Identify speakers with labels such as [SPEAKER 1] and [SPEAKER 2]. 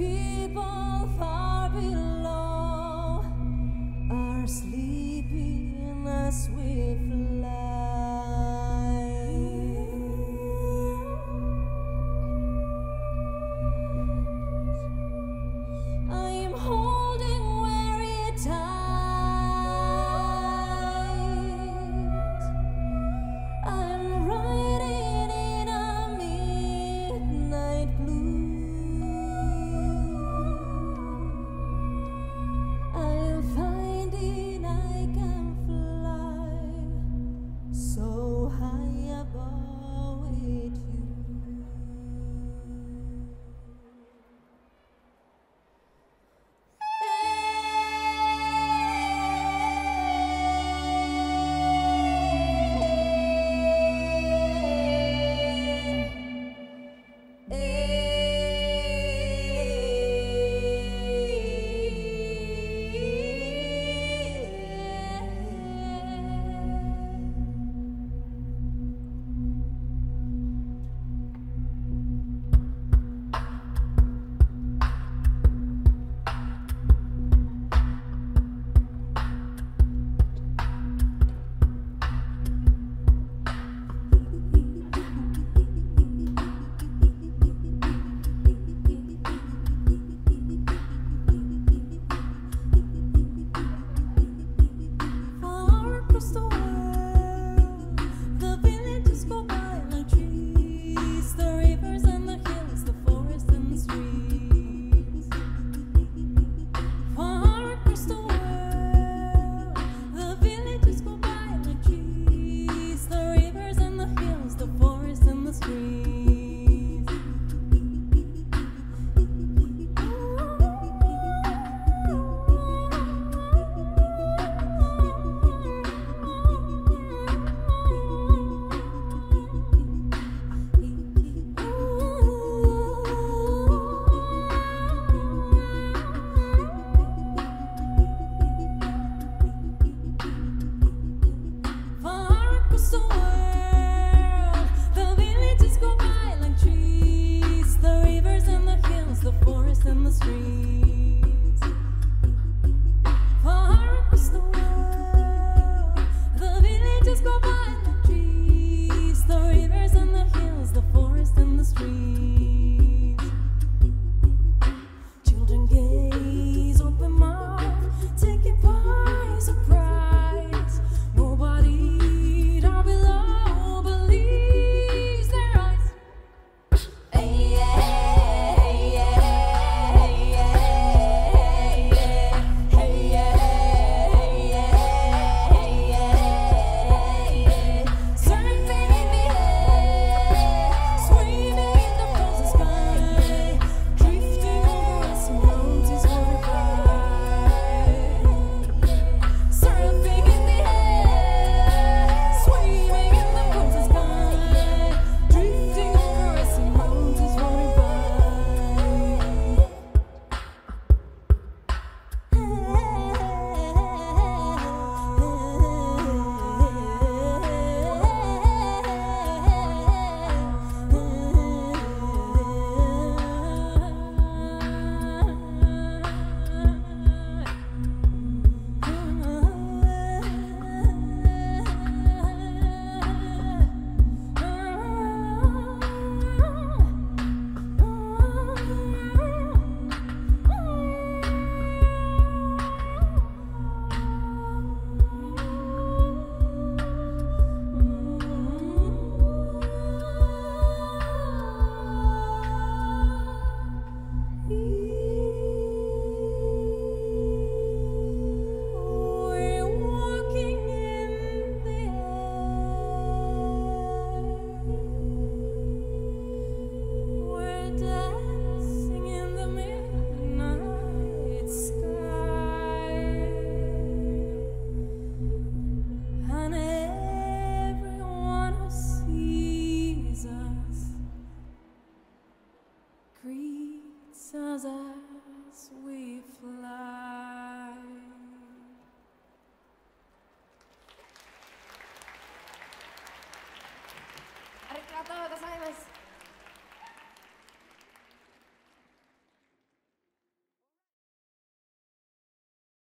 [SPEAKER 1] people far below are sleeping as we fly. greets us as we fly.
[SPEAKER 2] Arigatou.